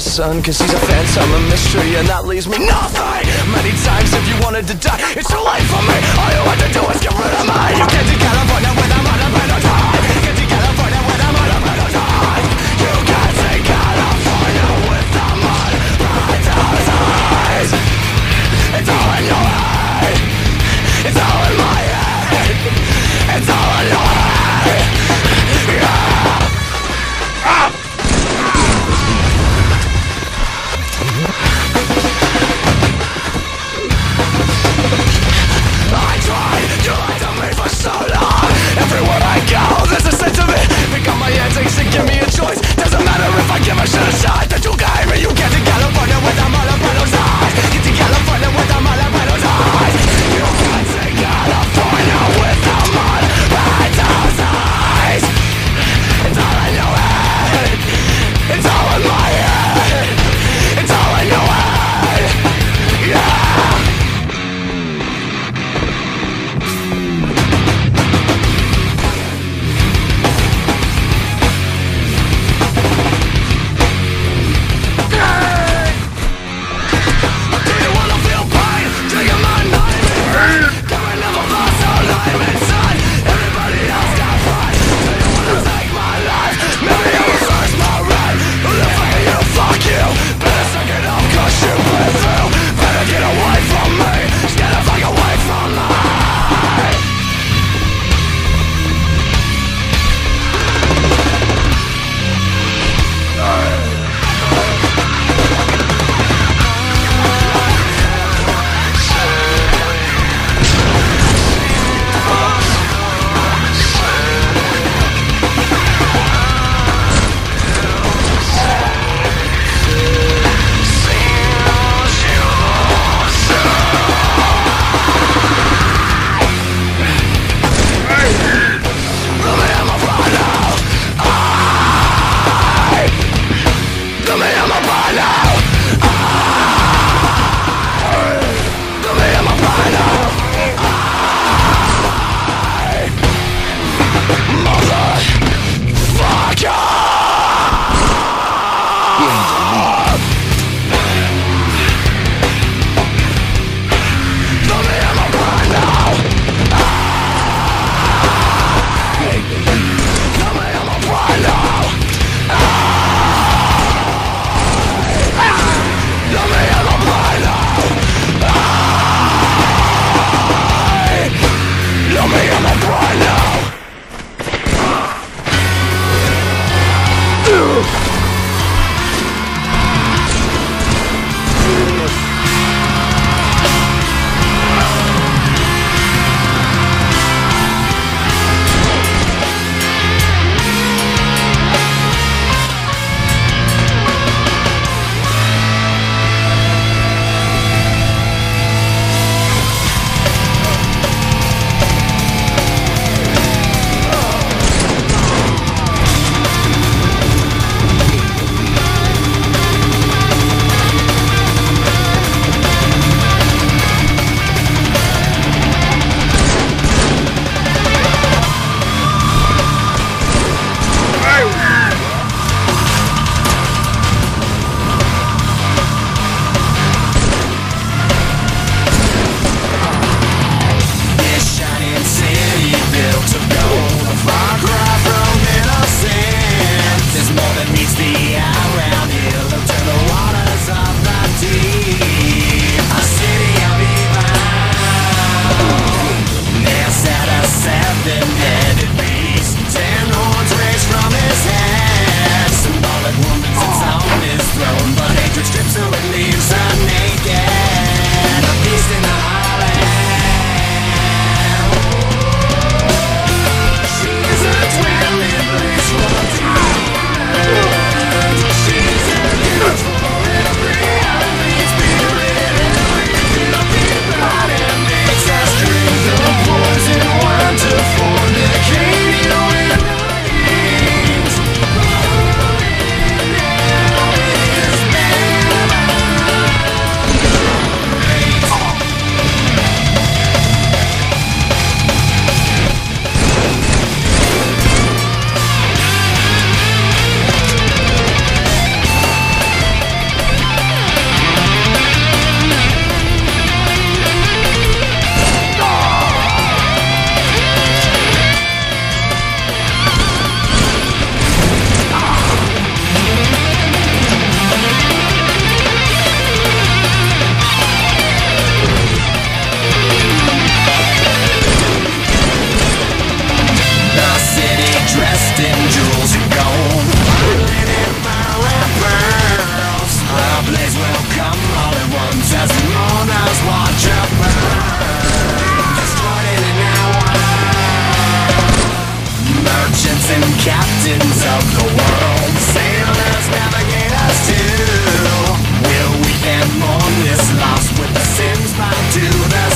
the sun Cause he's a phantom, a mystery And that leaves me nothing. Many times if you wanted to die? It's too late for me. All you had to do is get rid of me. You came to California with a mind of time this fight to the